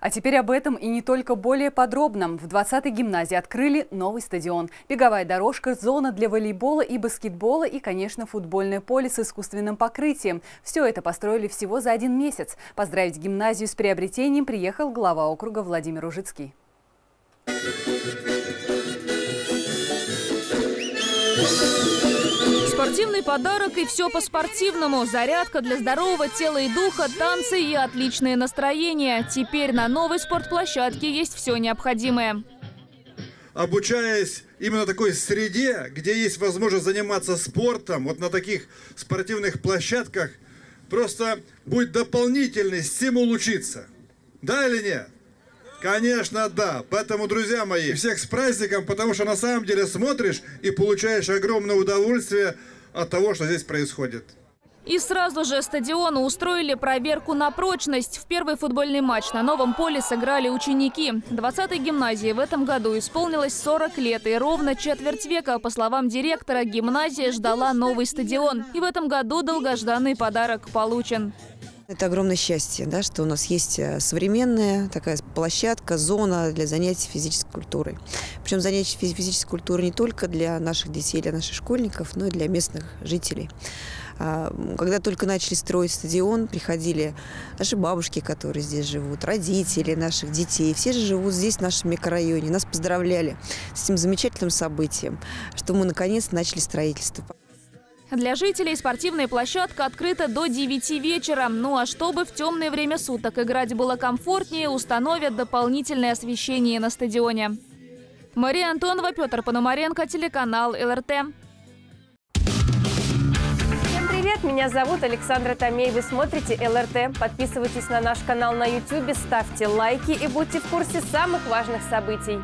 А теперь об этом и не только более подробном. В 20-й гимназии открыли новый стадион. Беговая дорожка, зона для волейбола и баскетбола и, конечно, футбольное поле с искусственным покрытием. Все это построили всего за один месяц. Поздравить гимназию с приобретением приехал глава округа Владимир Ужицкий. Спортивный подарок и все по-спортивному. Зарядка для здорового тела и духа, танцы и отличное настроение. Теперь на новой спортплощадке есть все необходимое. Обучаясь именно такой среде, где есть возможность заниматься спортом, вот на таких спортивных площадках, просто будет дополнительный стимул учиться. Да или нет? Конечно, да. Поэтому, друзья мои, всех с праздником, потому что на самом деле смотришь и получаешь огромное удовольствие от того, что здесь происходит. И сразу же стадиону устроили проверку на прочность. В первый футбольный матч на новом поле сыграли ученики. 20-й гимназии в этом году исполнилось 40 лет. И ровно четверть века, по словам директора, гимназия ждала новый стадион. И в этом году долгожданный подарок получен. Это огромное счастье, да, что у нас есть э, современная такая площадка, зона для занятий физической культурой. Причем занятия физической культурой не только для наших детей, для наших школьников, но и для местных жителей. А, когда только начали строить стадион, приходили наши бабушки, которые здесь живут, родители наших детей. Все же живут здесь, в нашем микрорайоне. Нас поздравляли с этим замечательным событием, что мы наконец начали строительство. Для жителей спортивная площадка открыта до 9 вечера. Ну а чтобы в темное время суток играть было комфортнее, установят дополнительное освещение на стадионе. Мария Антонова, Петр Пономаренко, телеканал ЛРТ. Привет, меня зовут Александра Томей. Вы смотрите ЛРТ. Подписывайтесь на наш канал на YouTube, ставьте лайки и будьте в курсе самых важных событий.